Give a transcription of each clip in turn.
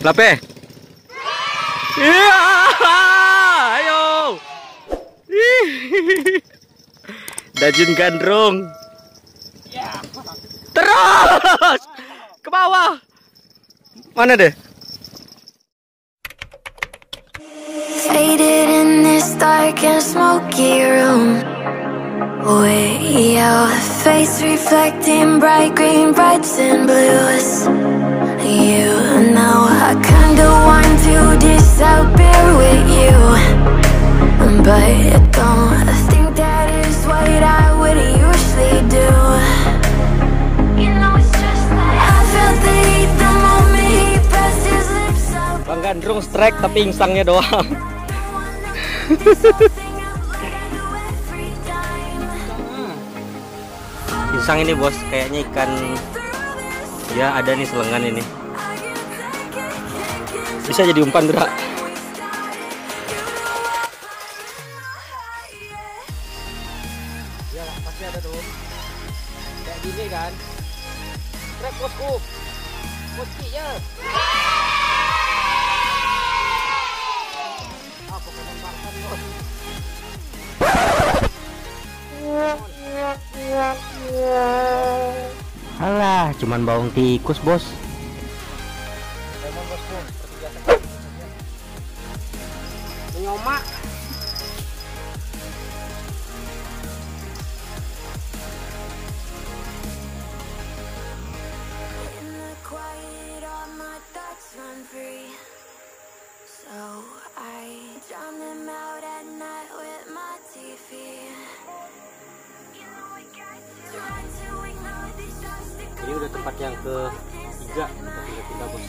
Lape. Iya, ayo. Ih. Dajun gandrung. Terus ke bawah. Mana deh? Faded in this dark and smoky room. Way out, face reflecting bright green, brights and blues. You know I kinda want to disappear with you, but I don't think that is what I would usually do. You know it's just like I felt the heat the moment he pressed his lips up. Bang gandrung strike tapi insangnya doang. Insang ini bos, kayaknya ikan ya ada nih selengan ini. Bisa jadi umpan gerak. Ya pasti ada tuh. Kayak gini kan. Trek bosku. Bosku ya. Bos? Alah, cuman bawang tikus, Bos. So I drown them out at night with my TV. That Ini udah tempat yang ke tiga kita pindah-pindah, Bos.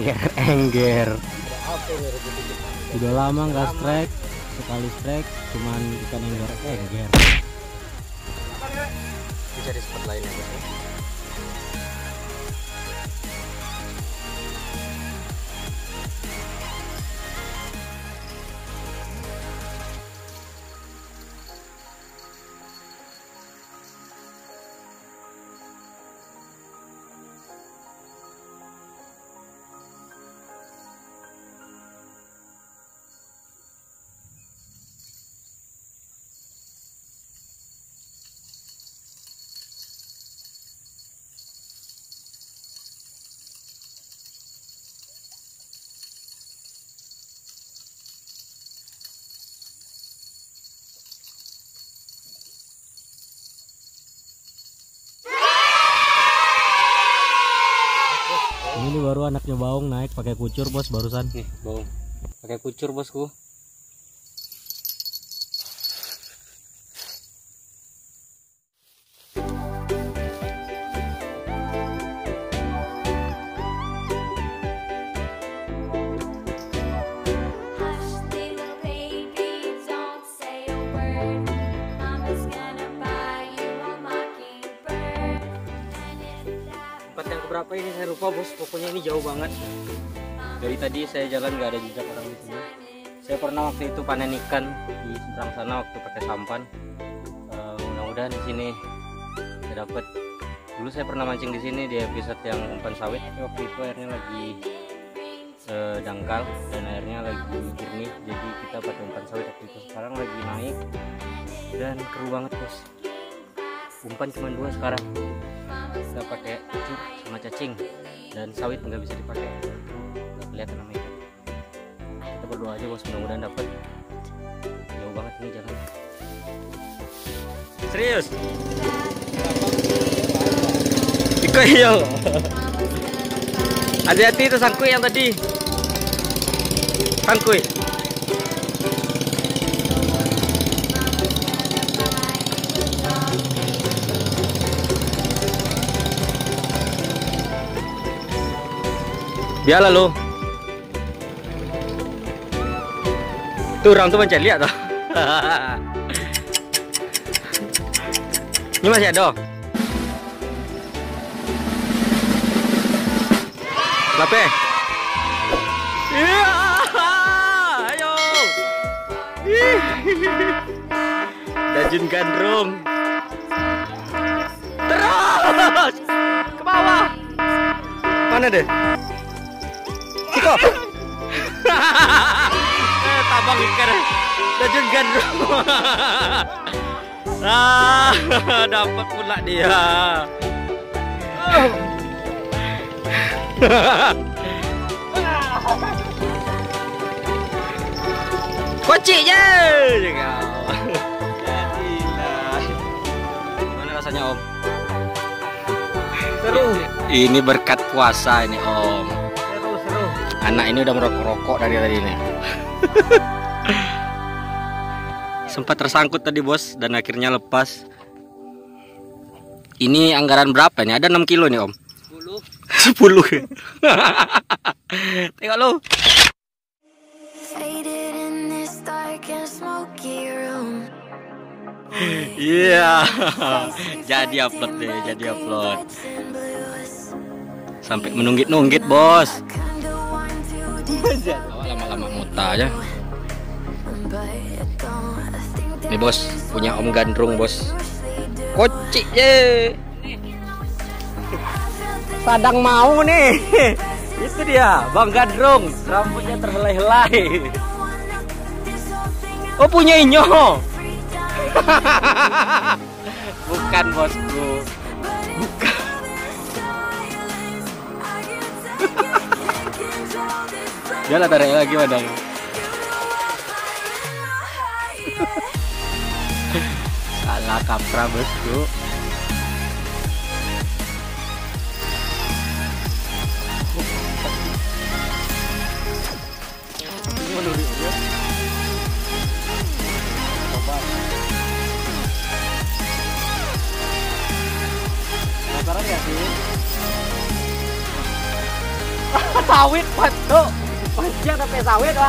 Engger, engger. Udah lama nggak strike, sekali strike cuman ikan engger, engger. Bisa di spot lain ya, anaknya baung naik pakai kucur bos barusan. Nih baung, pakai kucur bosku. Keberapa ini saya lupa bos, pokoknya ini jauh banget. Dari tadi saya jalan nggak ada jejak orang di sini. Saya pernah waktu itu panen ikan di seberang sana waktu pakai sampan. Eh, Mudah-mudahan di sini saya dapat. Dulu saya pernah mancing di sini di episode yang umpan sawit. Waktu itu airnya lagi eh, dangkal dan airnya lagi jernih. Jadi kita pakai umpan sawit waktu itu. Sekarang lagi naik dan keru banget bos. Umpan cuma dua sekarang kita pakai cacing dan sawit nggak bisa dipakai. Nggak kelihatan nama ikan kita berdoa aja bos. Mudah-mudahan dapat jauh banget ini jalan. Serius? Iko iya Hati-hati itu sangkui yang tadi. Sangkui. Biarlah lo. Tuh orang tuh mencari tuh. Ini masih ada. Lape. Iya, ayo. Dajun gandrung. Terus ke bawah. Mana deh? Ciko. eh, tabang ikan. Dajun gandrung. ah, dapat pula dia. Kocik je. Gimana rasanya Om? Seru, Ini berkat puasa ini Om. Anak ini udah merokok-rokok dari tadi ini. Sempat tersangkut tadi bos dan akhirnya lepas. Ini anggaran berapa nih? Ada 6 kilo nih Om. 10. 10. Tengok lo. Iya. jadi upload deh, jadi upload. Sampai menunggit-nunggit bos. Lama-lama muta think Nih bos, punya Om Gandrung bos. Kocik je. Sadang mau nih. Itu dia, Bang Gandrung. Rambutnya terhelai-helai. Oh punya inyo. Bukan bosku. Bukan. Dia lah tarik lagi madang. Salah kaprah bosku. Penasaran ya sih? Sawit patuh. Panjang tapi sawit the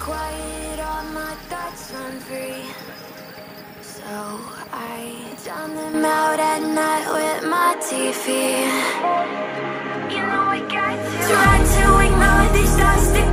quiet, all my thoughts run free. So I drown them out at night with my TV. You know I got to. Try to ignore these thoughts